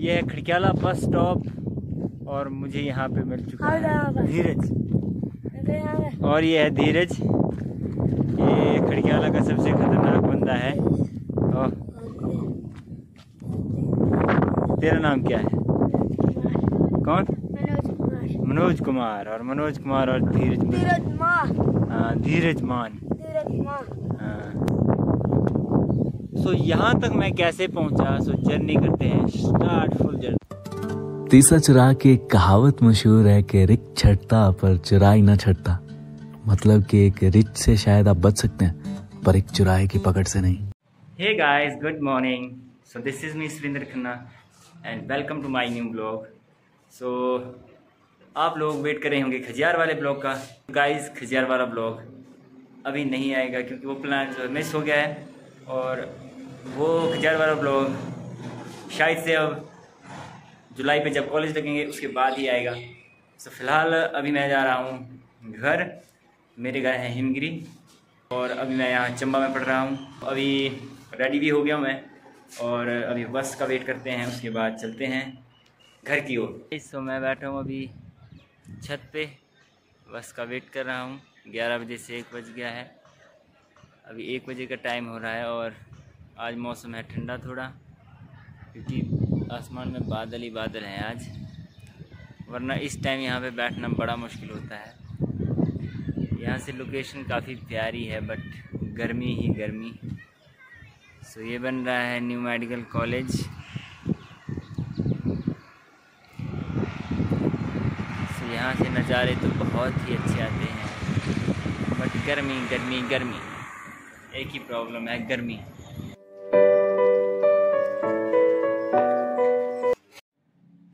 ये है खड़क्याला bus stop और मुझे यहाँ पे मिल चुका है धीरज। और ये है धीरज। ये खड़क्याला का सबसे खतरनाक बंदा है। तेरा नाम क्या है? कौन? मनोज कुमार। और मनोज कुमार और धीरज धीरज माँ हाँ, धीरज मान। धीरज माँ सो यहाँ तक मैं कैसे पहुँचा? सो जर्नी करते हैं। स्टार्ट फुल जर्नी तीसरा चुरा की एक कहावत मशहूर है कि रिच छटता पर चुराई ना छटता। मतलब कि एक रिच से शायद आप बच सकते हैं पर एक चुराए की पकड़ से नहीं। Hey guys good morning so this is me Surendra Khanna and welcome to my new blog so आप लोग वेट कर रहे होंगे खजियार वाले ब्लॉग का। गाइस खजियार वाला ब्लॉग अभी नहीं आएगा क्योंकि वो प्लान जो मिस हो गया है और वो खजियार वाला ब्लॉग शायद से अब जुलाई पे जब कॉलेज लगेंगे, उसके बाद ही आएगा। तो फ़िलहाल अभी मैं जा रहा हूँ घर। मेरे घर है हिमगिरी, और अभी मैं यहाँ चंबा में पढ़ रहा हूँ। अभी रेडी भी हो गया हूँ मैं, और अभी बस का वेट करते हैं, उसके बाद चलते हैं घर की ओर। सो मैं बैठा हूँ अभी छत पे, बस का वेट कर रहा हूँ। ग्यारह बजे से एक बज गया है। अभी एक बजे का टाइम हो रहा है, और आज मौसम है ठंडा थोड़ा, क्योंकि आसमान में बादल ही बादल हैं आज। वरना इस टाइम यहाँ पे बैठना बड़ा मुश्किल होता है। यहाँ से लोकेशन काफ़ी प्यारी है बट गर्मी ही गर्मी। सो ये बन रहा है न्यू मेडिकल कॉलेज सो यहाँ से नज़ारे तो बहुत ही अच्छे आते हैं। बट गर्मी गर्मी गर्मी। एक ही प्रॉब्लम है, गर्मी।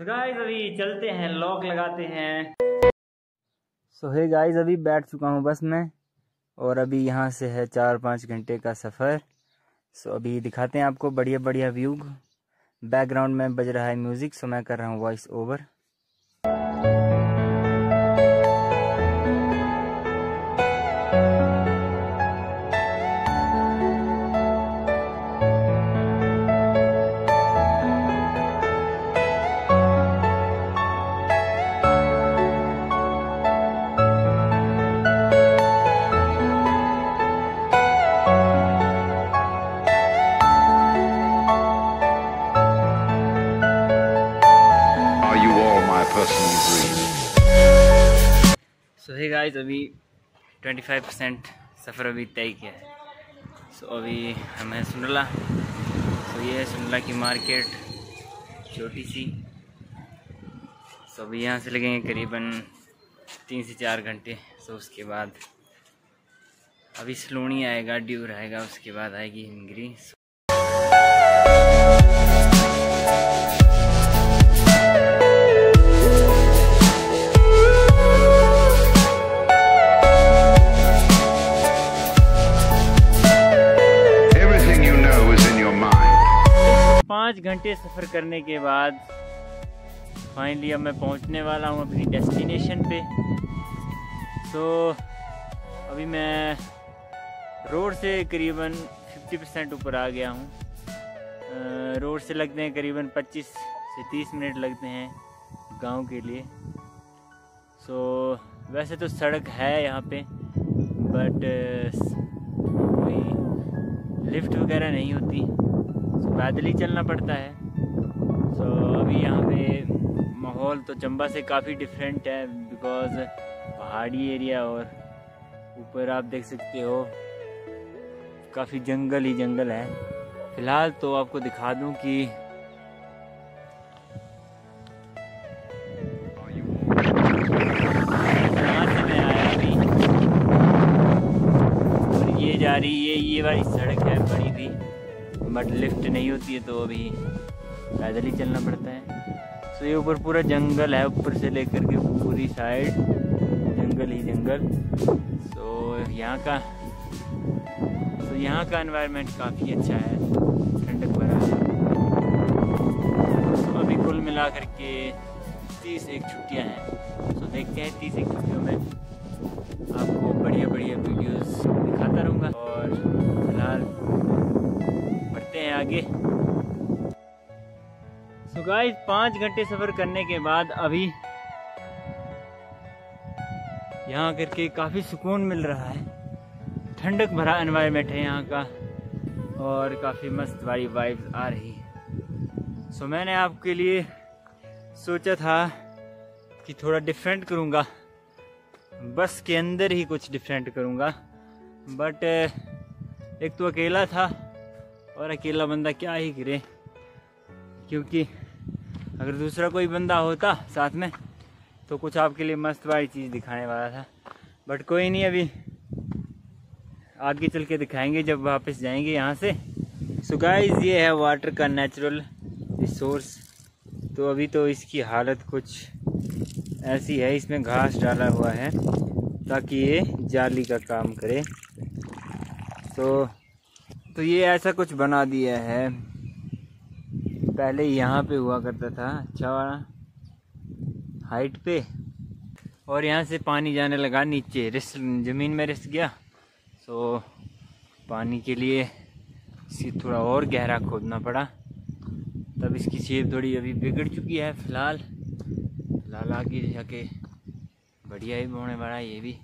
सो गाइस अभी चलते हैं लॉक लगाते हैं। सो है गाइस अभी बैठ चुका हूँ बस में, और अभी यहाँ से है चार पाँच घंटे का सफ़र। सो अभी दिखाते हैं आपको बढ़िया बढ़िया व्यू बैकग्राउंड में बज रहा है म्यूज़िक सो मैं कर रहा हूँ वॉइस ओवर सो है गाइस अभी 25 परसेंट सफ़र अभी तय किया है। सो so, अभी हम सुंडला सो ये है सुंडला की मार्केट छोटी सी। सो so, अभी यहाँ से लगेंगे करीबन तीन से चार घंटे। सो so, उसके बाद अभी सलोनी आएगा ड्यूर आएगा उसके बाद आएगी हिमगिरी पाँच घंटे सफ़र करने के बाद फाइनली अब मैं पहुँचने वाला हूँ अपनी डेस्टिनेशन पे। तो अभी मैं रोड से करीबन 50 परसेंट ऊपर आ गया हूँ। रोड से लगते हैं करीबन 25 से 30 मिनट लगते हैं गाँव के लिए। सो वैसे तो सड़क है यहाँ पे बट कोई लिफ्ट वगैरह नहीं होती। पैदल ही चलना पड़ता है। सो अभी यहाँ पे माहौल तो चंबा से काफ़ी डिफरेंट है बिकॉज़ पहाड़ी एरिया और ऊपर आप देख सकते हो, काफ़ी जंगल ही जंगल है। फ़िलहाल तो आपको दिखा दूँ कि जा रही है ये वाली सड़क है बड़ी भी। बट लिफ्ट नहीं होती है तो अभी पैदल ही चलना पड़ता है। सो ये ऊपर पूरा जंगल है, ऊपर से लेकर के पूरी साइड। जंगल ही जंगल। सो यहाँ का सो यहाँ का एनवायरनमेंट काफ़ी अच्छा है। ठंडक भरा है। तो अभी कुल मिला करके तीस एक छुट्टियाँ हैं। सो देखते हैं तीस एक छुट्टियों में आपको बढ़िया बढ़िया वीडियोस दिखाता रहूँगा। और फ़िलहाल आगे। सो गाइस पाँच घंटे सफ़र करने के बाद अभी यहाँ करके काफ़ी सुकून मिल रहा है। ठंडक भरा एनवायरनमेंट है यहाँ का और काफ़ी मस्त वाली वाइब्स आ रही है। सो मैंने आपके लिए सोचा था कि थोड़ा डिफरेंट करूँगा। बस के अंदर ही कुछ डिफरेंट करूँगा। बट एक तो अकेला था। और अकेला बंदा क्या ही गिरे क्योंकि अगर दूसरा कोई बंदा होता साथ में तो कुछ आपके लिए मस्त वाली चीज़ दिखाने वाला था। बट कोई नहीं, अभी आगे चल के दिखाएँगे जब वापस जाएँगे यहाँ से। सो गाइस ये है वाटर का नेचुरल रिसोर्स तो अभी तो इसकी हालत कुछ ऐसी है, इसमें घास डाला हुआ है ताकि ये जाली का काम करे। तो तो ये ऐसा कुछ बना दिया है। पहले यहाँ पे हुआ करता था अच्छा वाला। हाइट पे। और यहाँ से पानी जाने लगा नीचे, रिस ज़मीन में रिस गया। तो पानी के लिए इसे थोड़ा और गहरा खोदना पड़ा। तब इसकी शेप थोड़ी अभी बिगड़ चुकी है फ़िलहाल। फ़िलहाल आगे जाके बढ़िया ही होने वाला ये भी।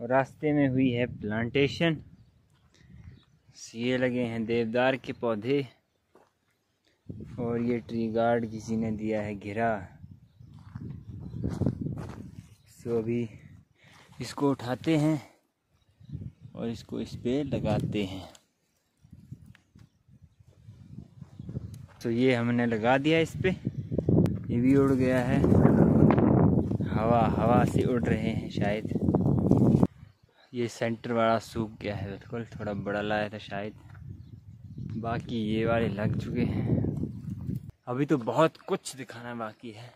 और रास्ते में हुई है प्लांटेशन। ये लगे हैं देवदार के पौधे। और ये ट्री गार्ड किसी ने दिया है घिरा। सो अभी इसको उठाते हैं और इसको इस पे लगाते हैं। तो ये हमने लगा दिया इस पे। ये भी उड़ गया है। हवा हवा से उड़ रहे हैं शायद। ये सेंटर वाला सूख गया है बिल्कुल थोड़ा बड़ा लाया था शायद। बाकी ये वाले लग चुके हैं। अभी तो बहुत कुछ दिखाना बाकी है।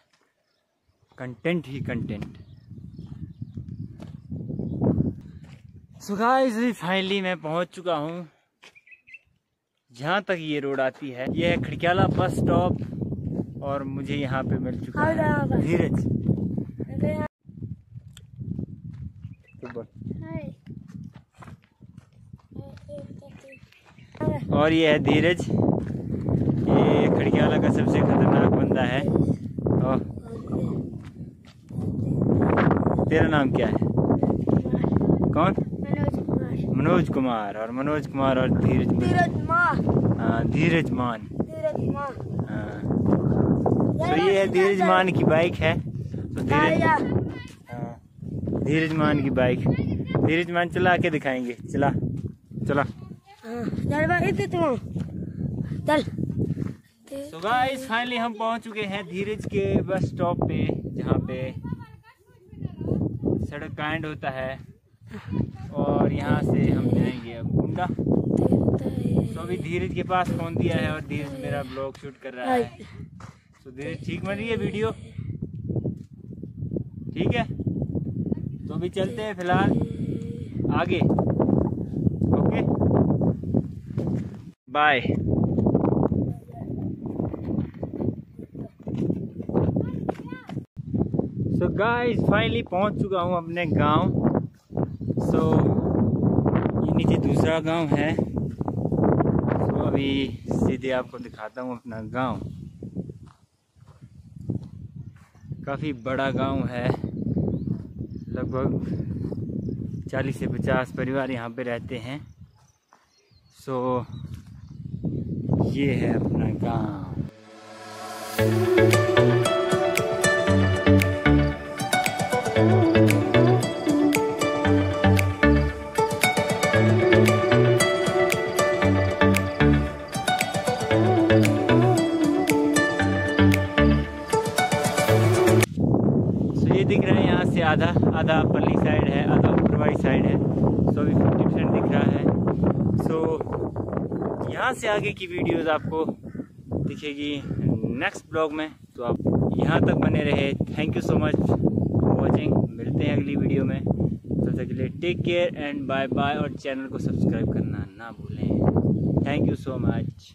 कंटेंट ही कंटेंट सो गाइस फाइनली मैं पहुँच चुका हूँ। जहाँ तक ये रोड आती है ये है खड़क्याला बस स्टॉप और मुझे यहाँ पे मिल चुका है धीरज तो बोल। और ये है धीरज। ये खड़कियाला का सबसे खतरनाक बंदा है। और तेरा नाम क्या है? कौन? मनोज कुमार। और मनोज कुमार और धीरज हाँ धीरज मान। हाँ तो ये है धीरज मान की बाइक है। तो धीरज धीरज मान की बाइक। धीरज मान चला के दिखाएँगे। चला। चला। चल भाई तू चल। तो गाइस फाइनली हम पहुँच चुके हैं धीरज के बस स्टॉप पे, जहाँ पे सड़क का एंड होता है। और यहाँ से हम जाएँगे अब गुंडा। तो अभी धीरज के पास फ़ोन दिया है और धीरज मेरा ब्लॉग शूट कर रहा है। तो धीरज, ठीक बन रही है वीडियो ठीक है? तो अभी चलते हैं फ़िलहाल। आगे। बाय सो गाइस फाइनली पहुँच चुका हूँ अपने गाँव। सो so, ये नीचे दूसरा गाँव है। सो अभी सीधे आपको दिखाता हूँ अपना गाँव। काफ़ी बड़ा गाँव है। लगभग 40 से 50 परिवार यहाँ पे रहते हैं। सो ये है अपना गाँव। सो से आगे की वीडियोस आपको दिखेगी नेक्स्ट ब्लॉग में। तो आप यहाँ तक बने रहे। Thank you so much for watching मिलते हैं अगली वीडियो में। तब तक के लिए take care and bye bye और चैनल को सब्सक्राइब करना ना भूलें। Thank you so much